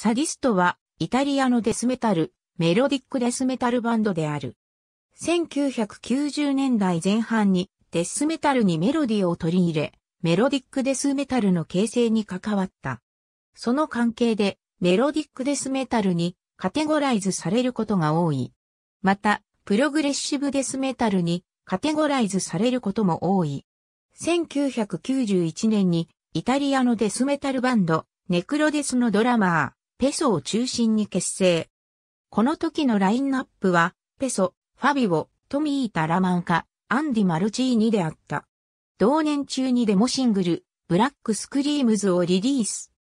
サディストはイタリアのデスメタル、メロディックデスメタルバンドである。1990年代前半にデスメタルにメロディを取り入れ、メロディックデスメタルの形成に関わった。その関係でメロディックデスメタルにカテゴライズされることが多い。また、プログレッシブデスメタルにカテゴライズされることも多い。1991年にイタリアのデスメタルバンド、ネクロデスのドラマー、ペソを中心に結成。この時のラインナップは、ペソ、ファビオ、トミー・タラマンカ、アンディ・マルチーニであった。同年中にデモシングル、ブラック・スクリームズをリリース。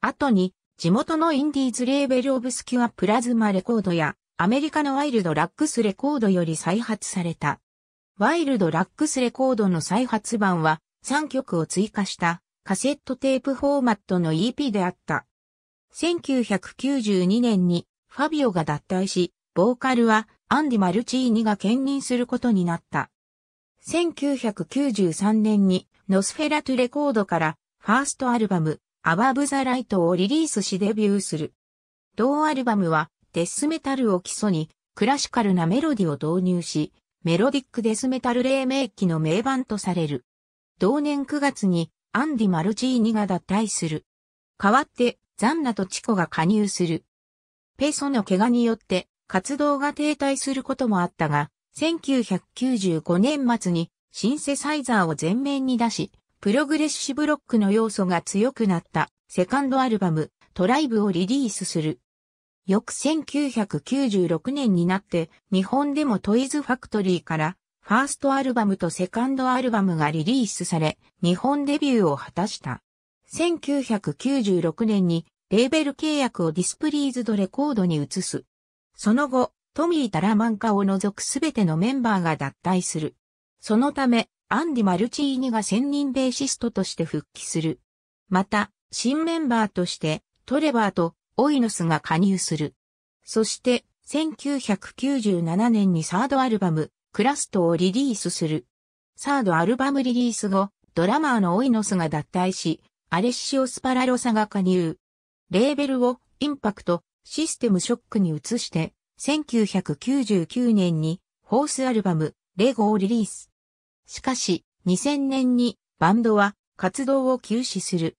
後に、地元のインディーズレーベルオブスキュアプラズマレコードや、アメリカのワイルドラックスレコードより再発された。ワイルドラックスレコードの再発版は、3曲を追加したカセットテープフォーマットの EP であった。1992年にファビオが脱退し、ボーカルはアンディ・マルチーニが兼任することになった。1993年にノスフェラトゥレコードからファーストアルバムアバブ・ザ・ライトをリリースしデビューする。同アルバムはデスメタルを基礎にクラシカルなメロディを導入し、メロディックデスメタル黎明期の名盤とされる。同年9月にアンディ・マルチーニが脱退する。代わって、ザンナとチコが加入する。ペソの怪我によって活動が停滞することもあったが、1995年末にシンセサイザーを前面に出し、プログレッシブロックの要素が強くなったセカンドアルバムトライブをリリースする。翌1996年になって日本でもトイズファクトリーからファーストアルバムとセカンドアルバムがリリースされ、日本デビューを果たした。1996年にレーベル契約をディスプリーズドレコードに移す。その後、トミー・タラマンカを除くすべてのメンバーが脱退する。そのため、アンディ・マルチーニが専任ベーシストとして復帰する。また、新メンバーとして、トレバーとオイノスが加入する。そして、1997年にサードアルバム、クラストをリリースする。サードアルバムリリース後、ドラマーのオイノスが脱退し、アレッシオ・スパラロサが加入。レーベルをインパクト、システムショックに移して、1999年にフォースアルバム、レゴをリリース。しかし、2000年にバンドは活動を休止する。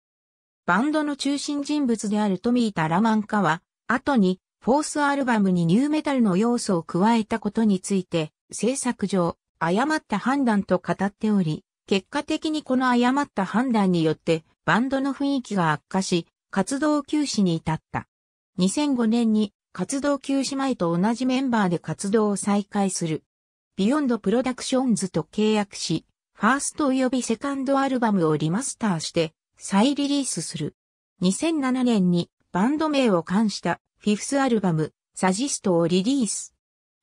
バンドの中心人物であるトミータ・ラマンカは、後にフォースアルバムにニューメタルの要素を加えたことについて、制作上、誤った判断と語っており、結果的にこの誤った判断によってバンドの雰囲気が悪化し、活動休止に至った。2005年に活動休止前と同じメンバーで活動を再開する。ビヨンドプロダクションズと契約し、ファースト及びセカンドアルバムをリマスターして再リリースする。2007年にバンド名を冠したフィフスアルバムサディストをリリース。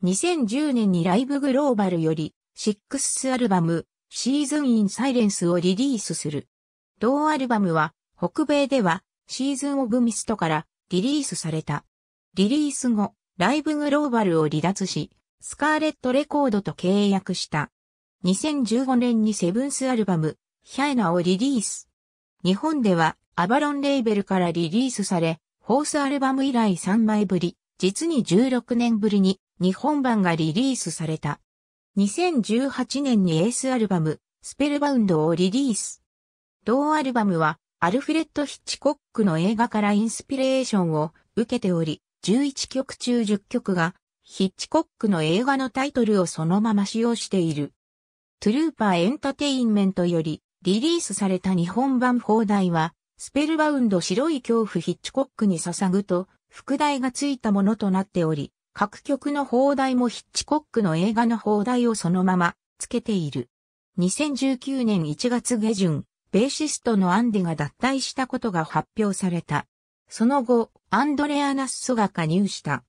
2010年にライブグローバルより、シックスアルバム、シーズンインサイレンスをリリースする。同アルバムは、北米では、シーズンオブミストからリリースされた。リリース後、ライブグローバルを離脱し、スカーレットレコードと契約した。2015年にセブンスアルバム、ヒャエナをリリース。日本では、アバロンレーベルからリリースされ、フォースアルバム以来3枚ぶり、実に16年ぶりに日本版がリリースされた。2018年にエースアルバム、スペルバウンドをリリース。同アルバムは、アルフレッド・ヒッチコックの映画からインスピレーションを受けており、11曲中10曲が、ヒッチコックの映画のタイトルをそのまま使用している。トゥルーパーエンタテインメントよりリリースされた日本盤邦題は、スペルバウンド白い恐怖ヒッチコックに捧ぐと、副題がついたものとなっており、各曲の邦題もヒッチコックの映画の邦題をそのまま付けている。2019年1月下旬、ベーシストのアンディが脱退したことが発表された。その後、アンドレア・ナッソが加入した。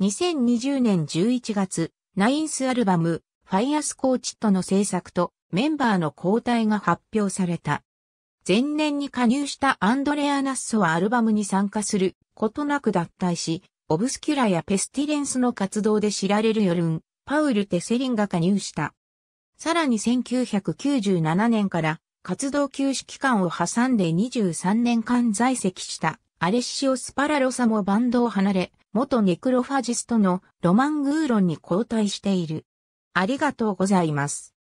2020年11月、ナインスアルバム、ファイアスコーチットの制作とメンバーの交代が発表された。前年に加入したアンドレア・ナッソはアルバムに参加することなく脱退し、オブスキュラやペスティレンスの活動で知られるヨルン、パウル・テセリンが加入した。さらに1997年から活動休止期間を挟んで23年間在籍したアレッシオ・スパラロサもバンドを離れ、元ネクロファジストのロマン・グーロンに交代している。ありがとうございます。